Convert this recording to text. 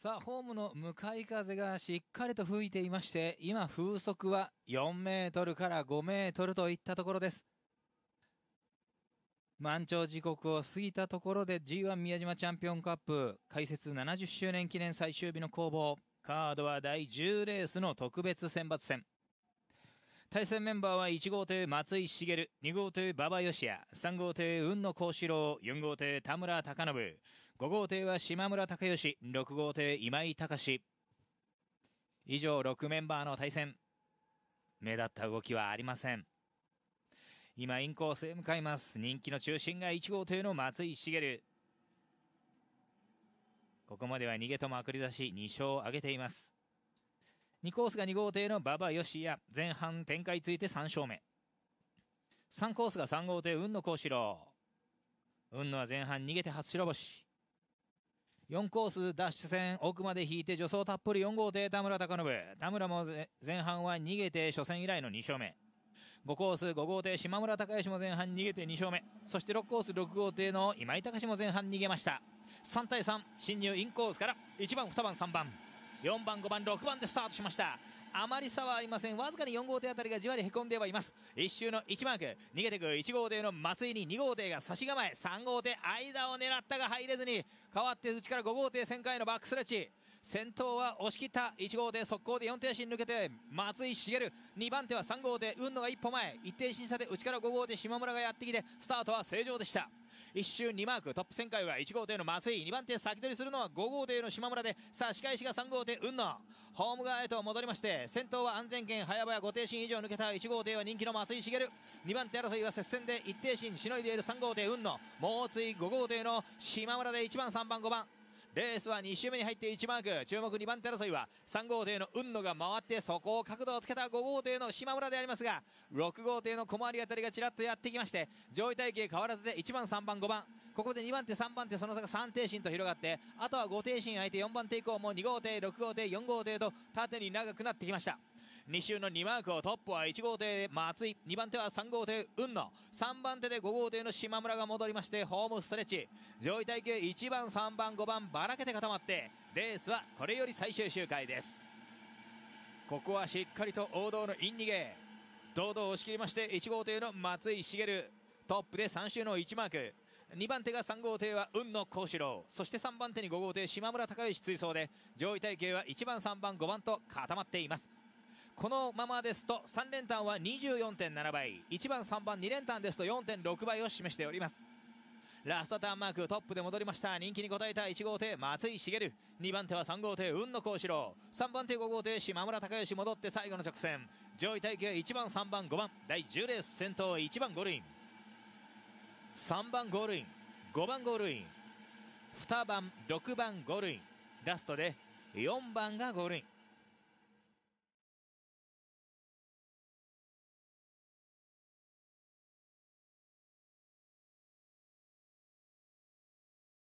さあホームの向かい風がしっかりと吹いていまして今風速は4メートルから5メートルといったところです。満潮時刻を過ぎたところで G1 宮島チャンピオンカップ開設70周年記念最終日の攻防。カードは第10レースの特別選抜戦。対戦メンバーは1号艇松井茂2号艇馬場義也3号艇雲野幸四郎4号艇田村貴信。5号艇は島村隆義6号艇今井隆。以上6メンバーの対戦。目立った動きはありません。今インコースへ向かいます。人気の中心が1号艇の松井茂。ここまでは逃げともあくり出し2勝を挙げています。2コースが2号艇の馬場義也前半展開ついて3勝目。3コースが3号艇雲野幸四郎。雲野は前半逃げて初白星。4コースダッシュ戦奥まで引いて助走たっぷり4号艇田村貴信。田村も前半は逃げて初戦以来の2勝目。5コース5号艇島村隆義も前半逃げて2勝目。そして6コース6号艇の今井隆も前半逃げました。3対3進入インコースから。1番2番3番。4番5番6番でスタートしました。あまり差はありません。わずかに4号艇あたりがじわりへこんではいます。1周の1マーク。逃げてく1号艇の松井に2号艇が差し構え。3号艇間を狙ったが入れずに代わって内から5号艇旋回のバックスレッチ。先頭は押し切った1号艇速攻で4停止に抜けて松井茂。2番手は3号艇。雲野が一歩前。一定審査で内から5号艇島村がやってきてスタートは正常でした。1周2マークトップ旋回は1号艇の松井2番手先取りするのは5号艇の島村でさあ仕返しが3号艇雲野ホーム側へと戻りまして先頭は安全圏早々5停止以上抜けた1号艇は人気の松井茂。2番手争いは接戦で一定身しのいでいる3号艇雲野猛追5号艇の島村で1番3番5番。レースは2周目に入って1マーク注目2番手争いは3号艇の雲野が回ってそこを角度をつけた5号艇の島村でありますが6号艇の小回りあたりがちらっとやってきまして上位体系変わらずで1番3番5番。ここで2番手3番手その差が3停進と広がってあとは5停進相手4番手以降も2号艇6号艇4号艇と縦に長くなってきました。2周の2マークをトップは1号艇松井2番手は3号艇雲野。3番手で5号艇の島村が戻りましてホームストレッチ。上位体系1番3番5番ばらけて固まってレースはこれより最終周回です。ここはしっかりと王道のイン逃げ堂々押し切りまして1号艇の松井茂トップで3周の1マーク。2番手が3号艇は雲野幸四郎。そして3番手に5号艇島村隆義追走で上位体系は1番3番5番と固まっています。このままですと3連単は24.7倍。1番3番2連単ですと4.6倍を示しております。ラストターンマークトップで戻りました。人気に応えた1号艇松井茂。2番手は3号艇雲野幸四郎。3番手5号艇島村隆義戻って最後の直線。上位体系1番3番5番。第10レース先頭1番ゴールイン3番ゴールイン5番ゴールイン2番6番ゴールインラストで4番がゴールイン